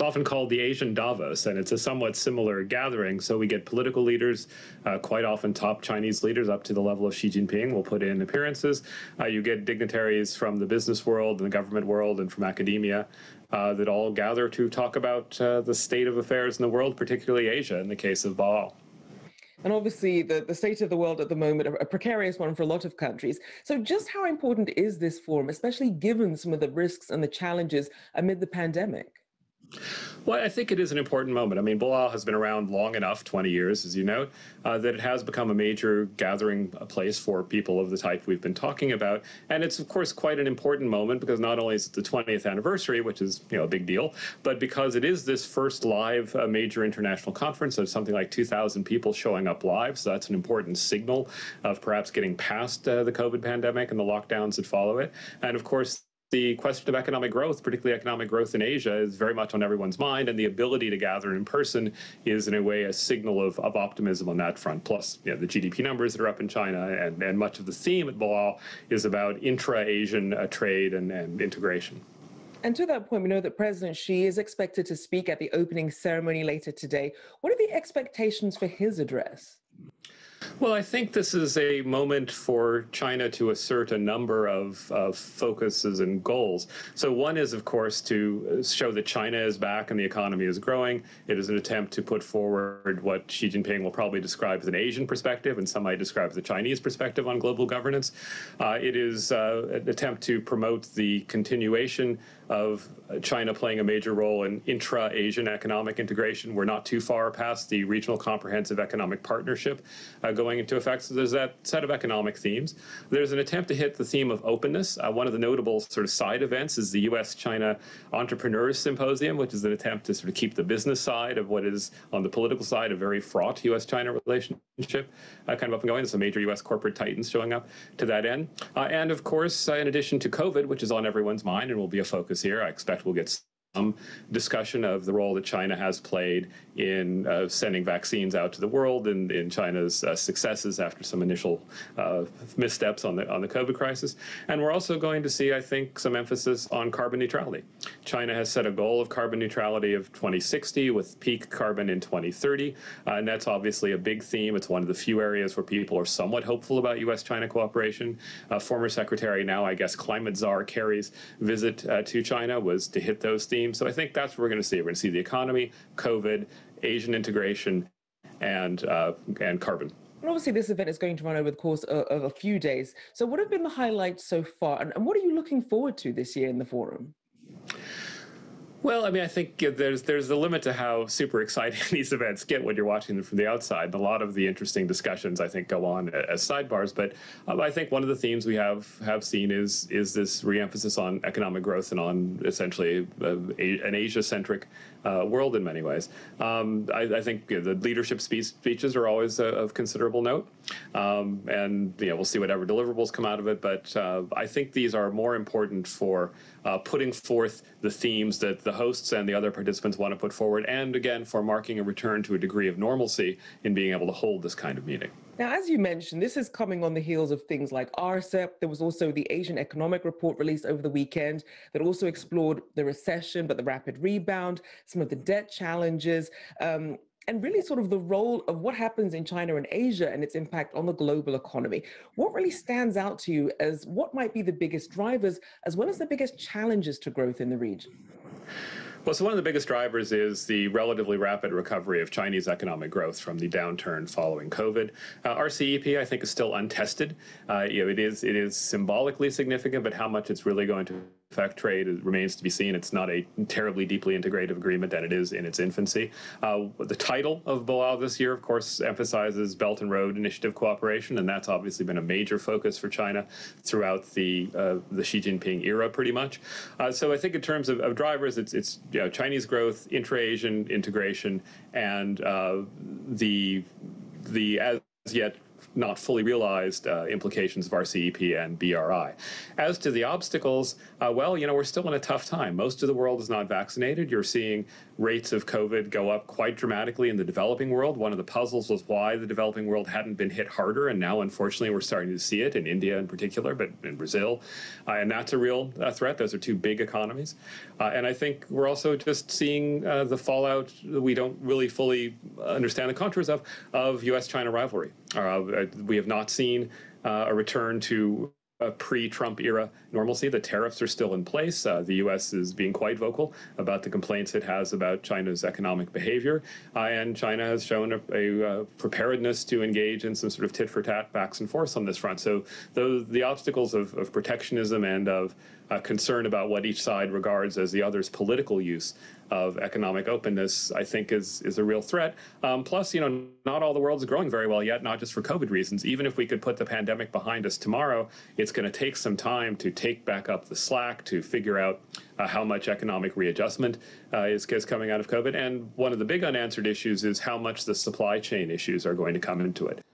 it's often called the Asian Davos, and it's a somewhat similar gathering. So we get political leaders, uh, quite often top Chinese leaders up to the level of Xi Jinping will put in appearances. Uh, you get dignitaries from the business world and the government world and from academia uh, that all gather to talk about uh, the state of affairs in the world, particularly Asia in the case of Boao. And obviously, the, the state of the world at the moment, a precarious one for a lot of countries. So, just how important is this forum, especially given some of the risks and the challenges amid the pandemic? Well, I think it is an important moment. I mean, Boao has been around long enough, 20 years, as you know, uh, that it has become a major gathering place for people of the type we've been talking about. And it's, of course, quite an important moment because not only is it the 20th anniversary, which is, you know, a big deal, but because it is this first live uh, major international conference of something like 2,000 people showing up live. So that's an important signal of perhaps getting past uh, the COVID pandemic and the lockdowns that follow it. And of course, the question of economic growth, particularly economic growth in Asia, is very much on everyone's mind, and the ability to gather in person is, in a way, a signal of, of optimism on that front. Plus, you know, the GDP numbers that are up in China, and, and much of the theme at Boao is about intra-Asian uh, trade and, and integration. And to that point, we know that President Xi is expected to speak at the opening ceremony later today. What are the expectations for his address? Well, I think this is a moment for China to assert a number of, of, focuses and goals. So, one is, of course, to show that China is back and the economy is growing. It is an attempt to put forward what Xi Jinping will probably describe as an Asian perspective, and some might describe as a Chinese perspective on global governance. Uh, it is uh, an attempt to promote the continuation of China playing a major role in intra Asian economic integration. We're not too far past the regional comprehensive economic partnership uh, going into effect. So there's that set of economic themes. There's an attempt to hit the theme of openness. Uh, one of the notable sort of side events is the US China Entrepreneurs Symposium, which is an attempt to sort of keep the business side of what is on the political side a very fraught US China relationship uh, kind of up and going. There's some major US corporate titans showing up to that end. Uh, and of course, uh, in addition to COVID, which is on everyone's mind and will be a focus here. I expect we'll get some discussion of the role that China has played in uh, sending vaccines out to the world and in China's uh, successes after some initial uh, missteps on the on the COVID crisis. And we're also going to see, I think, some emphasis on carbon neutrality. China has set a goal of carbon neutrality of 2060 with peak carbon in 2030, uh, and that's obviously a big theme. It's one of the few areas where people are somewhat hopeful about U.S.-China cooperation. Uh, former Secretary, now I guess climate czar Kerry's visit uh, to China was to hit those themes. So I think that's what we're going to see. We're going to see the economy, COVID, Asian integration, and uh, and carbon. And obviously, this event is going to run over the course of, of a few days. So, what have been the highlights so far, and, and what are you looking forward to this year in the forum? Well, I mean, I think there's there's a limit to how super exciting these events get when you're watching them from the outside. a lot of the interesting discussions, I think, go on as sidebars. But um, I think one of the themes we have have seen is is this reemphasis on economic growth and on essentially a, an Asia-centric uh, world in many ways. Um, I, I, think you know, the leadership speech, speeches are always uh, of considerable note, um, and you know, we'll see whatever deliverables come out of it. But uh, I think these are more important for uh, putting forth the themes that hosts and the other participants want to put forward, and again for marking a return to a degree of normalcy in being able to hold this kind of meeting. Now, as you mentioned, this is coming on the heels of things like RCEP. There was also the Asian Economic Report released over the weekend that also explored the recession, but the rapid rebound, some of the debt challenges. Um, and really sort of the role of what happens in China and Asia and its impact on the global economy. What really stands out to you as what might be the biggest drivers, as well as the biggest challenges to growth in the region? Well, so one of the biggest drivers is the relatively rapid recovery of Chinese economic growth from the downturn following COVID. Uh, RCEP, I think, is still untested. Uh, you know, it is it is symbolically significant, but how much it's really going to affect trade remains to be seen. It's not a terribly deeply integrative agreement, and it is in its infancy. Uh, the title of Boao this year, of course, emphasizes Belt and Road Initiative cooperation, and that's obviously been a major focus for China throughout the uh, the Xi Jinping era, pretty much. Uh, so I think in terms of, of drivers, it's it's you know, Chinese growth, intra-Asian integration, and uh, the the as yet not fully realized uh, implications of RCEP and BRI. As to the obstacles, uh, well, you know, we're still in a tough time. Most of the world is not vaccinated. You're seeing rates of COVID go up quite dramatically in the developing world. One of the puzzles was why the developing world hadn't been hit harder, and now, unfortunately, we're starting to see it in India in particular, but in Brazil, uh, and that's a real uh, threat. Those are two big economies, uh, and I think we're also just seeing uh, the fallout that we don't really fully understand the contours of of U.S.-China rivalry. Uh, we have not seen a return to a pre-Trump era normalcy. The tariffs are still in place. Uh, the U.S. is being quite vocal about the complaints it has about China's economic behavior, uh, and China has shown a, a uh, preparedness to engage in some sort of tit-for-tat backs and forths on this front. So the obstacles of, of protectionism and of uh, concern about what each side regards as the other's political use of economic openness, I think is is a real threat. Um, plus, you know, not all the world is growing very well yet, not just for COVID reasons. Even if we could put the pandemic behind us tomorrow, it's going to take some time to take back up the slack, to figure out uh, how much economic readjustment uh, is, is coming out of COVID. And one of the big unanswered issues is how much the supply chain issues are going to come into it.